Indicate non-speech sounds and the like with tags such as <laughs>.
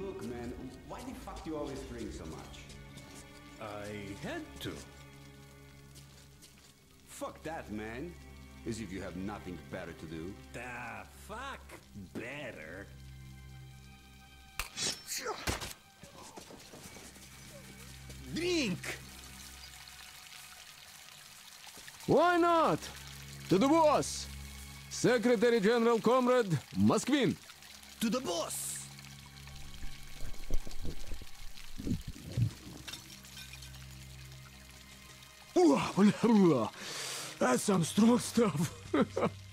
Look, man, why the fuck do you always drink so much? I had to. Fuck that, man. As if you have nothing better to do. The fuck better. Drink! Why not? To the boss! Secretary General Comrade Moskvin. To the boss! That's some strong stuff. <laughs>